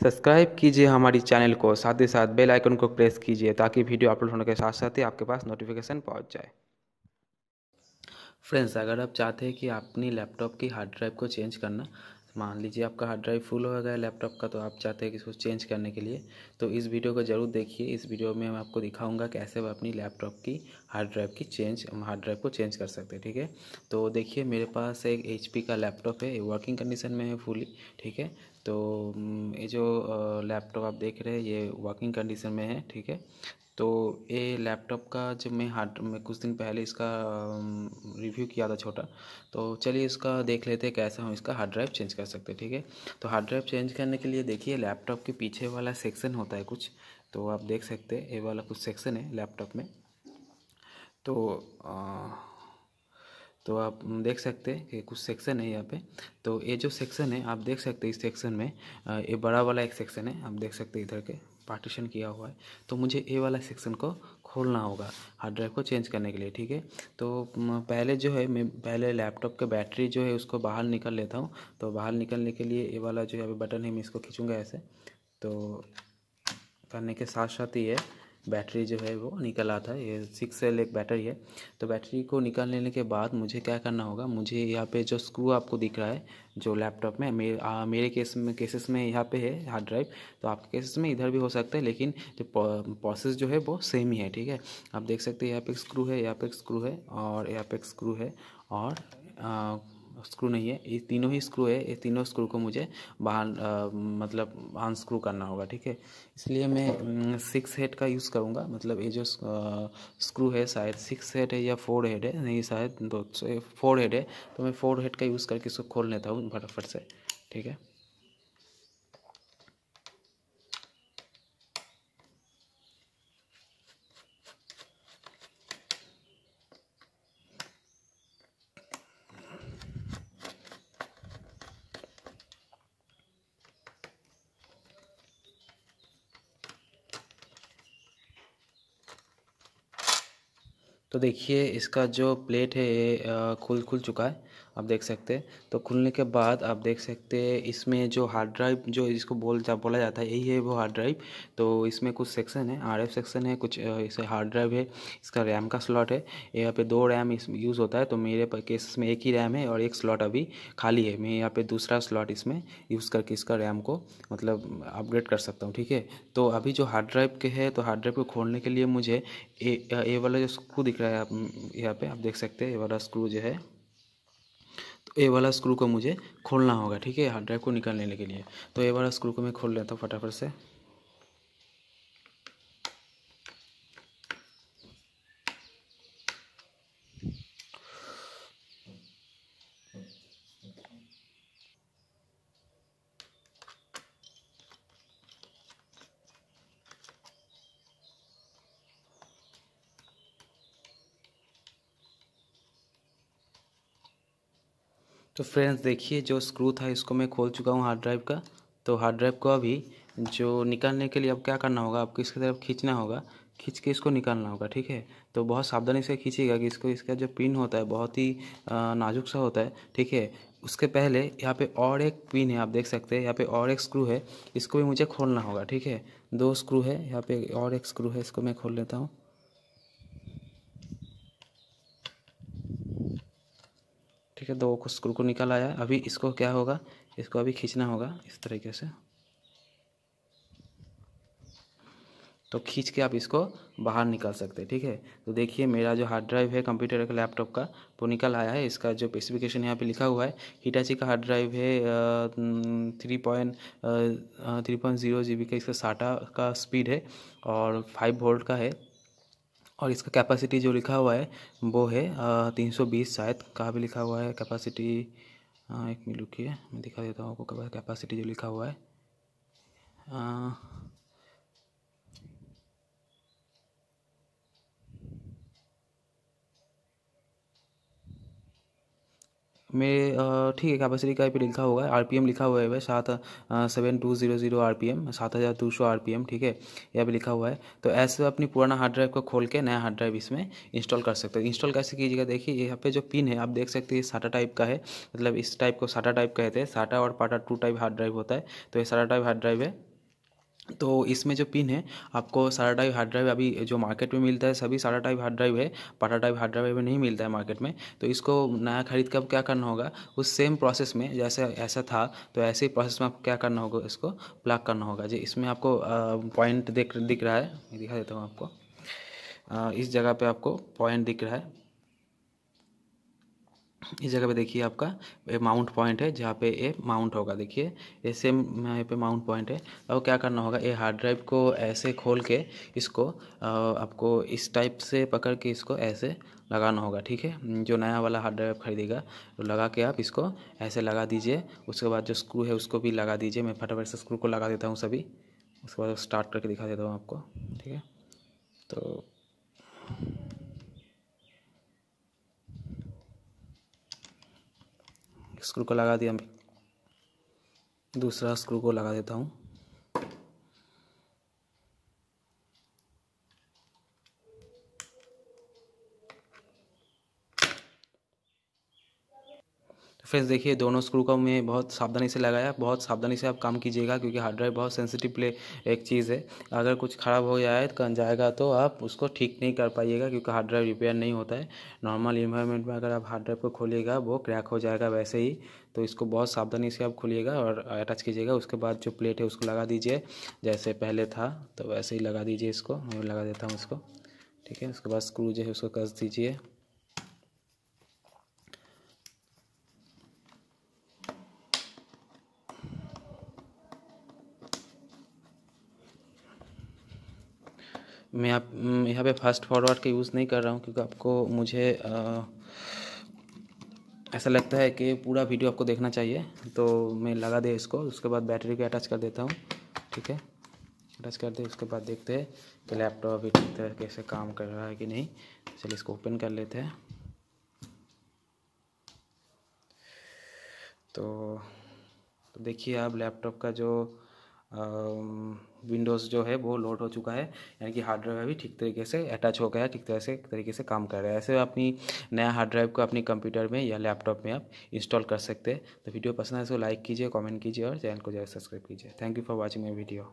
Subscribe कीजिए हमारी channel को, साथ ही साथ बेल आइकन को प्रेस कीजिए ताकि वीडियो अपलोड होने के साथ साथ ही आपके पास नोटिफिकेशन पहुँच जाए। फ्रेंड्स, अगर आप चाहते हैं कि अपनी लैपटॉप की हार्ड ड्राइव को चेंज करना मान लीजिए आपका हार्ड ड्राइव फुल हो गया लैपटॉप का तो आप चाहते हैं कि इसको चेंज करने के लिए तो इस वीडियो को ज़रूर देखिए। इस वीडियो में मैं आपको दिखाऊँगा कैसे आप अपनी लैपटॉप की हार्ड ड्राइव की चेंज हार्ड ड्राइव को चेंज कर सकते हैं, ठीक है? तो देखिए, मेरे पास एक एचपी का लैपटॉप है वर्किंग कंडीशन में है फुली ठीक है? तो ये जो लैपटॉप आप देख रहे हैं, ये वर्किंग कंडीशन में है, ठीक है? तो ये लैपटॉप का जब मैं हार्ड मैं कुछ दिन पहले इसका रिव्यू किया था छोटा तो चलिए इसका देख लेते हैं कैसे हम इसका हार्ड ड्राइव चेंज कर सकते हैं ठीक है? तो हार्ड ड्राइव चेंज करने के लिए देखिए लैपटॉप के पीछे वाला सेक्शन होता है कुछ तो आप देख सकते हैं ये वाला कुछ सेक्शन है लैपटॉप में तो आ, तो आप देख सकते हैं कि कुछ सेक्शन है यहाँ पे। तो ये जो सेक्शन है, आप देख सकते हैं इस सेक्शन में ये बड़ा वाला एक सेक्शन है, आप देख सकते हैं इधर के पार्टीशन किया हुआ है। तो मुझे ए वाला सेक्शन को खोलना होगा हार्ड ड्राइव को चेंज करने के लिए, ठीक है? तो पहले जो है, मैं पहले लैपटॉप के बैटरी जो है, उसको बाहर निकल लेता हूँ। तो बाहर निकलने के लिए ए वाला जो है बटन है, मैं इसको खींचूँगा ऐसे। तो करने के साथ साथ ही है बैटरी जो है वो निकल आता है ये सिक्स सेल एक बैटरी है। तो बैटरी को निकाल लेने के बाद मुझे क्या करना होगा मुझे यहाँ पे जो स्क्रू आपको दिख रहा है जो लैपटॉप में मेरे आ, मेरे केस में केसेस में यहाँ पे है हार्ड ड्राइव तो आपके केसेस में इधर भी हो सकता है लेकिन जो प्रोसेस जो है वो सेम ही है ठीक है? आप देख सकते हैं यहाँ पे स्क्रू है यहाँ पे स्क्रू है और यहाँ पे स्क्रू है और आ, स्क्रू नहीं है, ये तीनों ही स्क्रू है, ये तीनों स्क्रू को मुझे बाहर मतलब अनस्क्रू करना होगा, ठीक है? इसलिए मैं सिक्स हेड का यूज़ करूँगा मतलब ये जो स्क्रू है शायद सिक्स हेड है या फोर हेड है, नहीं शायद दो फोर हेड है तो मैं फोर हेड का यूज़ करके इसको खोल लेता हूँ फटाफट से, ठीक है? तो देखिए इसका जो प्लेट है ये खुल खुल चुका है। आप देख सकते हैं। तो खुलने के बाद आप देख सकते हैं, इसमें जो हार्ड ड्राइव जो इसको बोल जा, बोला जाता है, यही है वो हार्ड ड्राइव तो इसमें कुछ सेक्शन है आरएफ सेक्शन है, कुछ इसे हार्ड ड्राइव है, इसका रैम का स्लॉट है। यहाँ पे दो रैम इसमें यूज़ होता है तो मेरे केस में एक ही रैम है और एक स्लॉट अभी खाली है। मैं यहाँ पे दूसरा स्लॉट इसमें यूज़ करके इसका रैम को मतलब अपग्रेड कर सकता हूँ, ठीक है? तो अभी जो हार्ड ड्राइव के है तो हार्ड ड्राइव को खोलने के लिए मुझे ए वाला जो स्क्रू दिख रहा है यहाँ पे आप देख सकते हैं, ये वाला स्क्रू जो है ए वाला स्क्रू को मुझे खोलना होगा, ठीक है? हार्ड ड्राइव को निकालने लेने के लिए। तो ए वाला स्क्रू को मैं खोल लेता हूँ फटाफट से। तो फ्रेंड्स देखिए, जो स्क्रू था, इसको मैं खोल चुका हूँ हार्ड ड्राइव का। तो हार्ड ड्राइव को अभी जो निकालने के लिए अब क्या करना होगा, आपको इसकी तरफ़ खींचना होगा, खींच के इसको निकालना होगा, ठीक है? तो बहुत सावधानी से खींचिएगा कि इसको, इसका जो पिन होता है, बहुत ही नाजुक सा होता है, ठीक है? उसके पहले यहाँ पे और एक पिन है, आप देख सकते हैं, यहाँ पे और एक स्क्रू है, इसको भी मुझे खोलना होगा, ठीक है? दो स्क्रू है, यहाँ पे और एक स्क्रू है, इसको मैं खोल लेता हूँ। ठीक है, दो को स्क्रू को निकल आया अभी इसको क्या होगा? इसको अभी खींचना होगा इस तरीके से। तो खींच के आप इसको बाहर निकाल सकते हैं, ठीक है? तो देखिए, मेरा जो हार्ड ड्राइव है कंप्यूटर का लैपटॉप का, वो निकल आया है। इसका जो स्पेसिफिकेशन यहाँ पे लिखा हुआ है हिटाची का हार्ड ड्राइव है three point three point zero G B का इसका साटा का स्पीड है और फाइव वोल्ट का है। और इसका कैपेसिटी जो लिखा हुआ है वो है तीन सौ बीस शायद कहाँ भी लिखा हुआ है कैपेसिटी एक मिनट रुकिए मैं दिखा देता हूँ आपको कैपेसिटी जो लिखा हुआ है। आ, मेरे ठीक है कैपेसिटी का भी लिखा हुआ है आरपीएम लिखा हुआ है सात seven two zero zero R P M सात हज़ार दो सौ आर पी एम ठीक है, यह भी लिखा हुआ है। तो ऐसे अपनी पुराना हार्ड ड्राइव को खोल के नया हार्ड ड्राइव इसमें इंस्टॉल कर सकते हो। इंस्टॉल कैसे कीजिएगा, देखिए, यहाँ पे जो पिन है, आप देख सकते हैं साटा टाइप का है। मतलब इस टाइप को साटा टाइप कहते हैं। साटा और पाटा टू टाइप हार्ड ड्राइव होता है। तो ये साटा टाइप हार्ड ड्राइव है। तो इसमें जो पिन है आपको सारा टाइप हार्ड ड्राइव अभी जो मार्केट में मिलता है सभी सारा टाइप हार्ड ड्राइव है पाटा टाइप हार्ड ड्राइव नहीं मिलता है मार्केट में। तो इसको नया खरीद कर क्या करना होगा उस सेम प्रोसेस में जैसे ऐसा था तो ऐसे ही प्रोसेस में आपको क्या करना होगा इसको प्लग करना होगा। जी इसमें आपको पॉइंट दिख दिख रहा है दिखा देता हूँ आपको। आ, इस जगह पर आपको पॉइंट दिख रहा है। इस जगह पे देखिए आपका माउंट पॉइंट है, जहाँ पे ये माउंट होगा, देखिए। ये सेम यहाँ पे माउंट पॉइंट है। अब क्या करना होगा, ये हार्ड ड्राइव को ऐसे खोल के इसको आपको इस टाइप से पकड़ के इसको ऐसे लगाना होगा, ठीक है? जो नया वाला हार्ड ड्राइव खरीदेगा तो लगा के आप इसको ऐसे लगा दीजिए। उसके बाद जो स्क्रू है, उसको भी लगा दीजिए। मैं फटाफट से स्क्रू को लगा देता हूँ सभी। उसके बाद स्टार्ट करके दिखा देता हूँ आपको, ठीक है? तो स्क्रू को लगा दिया दूसरा स्क्रू को लगा देता हूँ। फ्रेंड्स देखिए दोनों स्क्रू को मैं बहुत सावधानी से लगाया, बहुत सावधानी से आप काम कीजिएगा क्योंकि हार्ड ड्राइव बहुत सेंसिटिव प्ले एक चीज़ है। अगर कुछ ख़राब हो जाए तो जाएगा तो आप उसको ठीक नहीं कर पाइएगा क्योंकि हार्ड ड्राइव रिपेयर नहीं होता है। नॉर्मल इन्वायरमेंट में अगर आप हार्ड ड्राइव को खोलिएगा, वो क्रैक हो जाएगा वैसे ही। तो इसको बहुत सावधानी से आप खोलिएगा और अटैच कीजिएगा। उसके बाद जो प्लेट है, उसको लगा दीजिए। जैसे पहले था तो वैसे ही लगा दीजिए इसको। मैं लगा देता हूँ इसको। ठीक है, उसके बाद स्क्रू जो है, उसको कस दीजिए। मैं आप यहाँ पे फास्ट फॉरवर्ड का यूज़ नहीं कर रहा हूँ क्योंकि आपको मुझे आ, ऐसा लगता है कि पूरा वीडियो आपको देखना चाहिए। तो मैं लगा दे इसको उसके बाद बैटरी को अटैच कर देता हूँ। ठीक है? अटैच कर दे उसके बाद देखते हैं कि लैपटॉप अभी ठीक तरह कैसे काम कर रहा है कि नहीं। चलिए इसको ओपन कर लेते हैं। तो, तो देखिए आप लैपटॉप का जो विंडोज़ जो है वो लोड हो चुका है, यानी कि हार्ड ड्राइव अभी ठीक तरीके से अटैच हो गया है, ठीक तरह से, तरीके से काम कर रहा है। ऐसे अपनी नया हार्ड ड्राइव को अपनी कंप्यूटर में या लैपटॉप में आप इंस्टॉल कर सकते हैं। तो वीडियो पसंद है तो लाइक कीजिए, कमेंट कीजिए और चैनल को ज़रूर सब्सक्राइब कीजिए। Thank you for watching my video.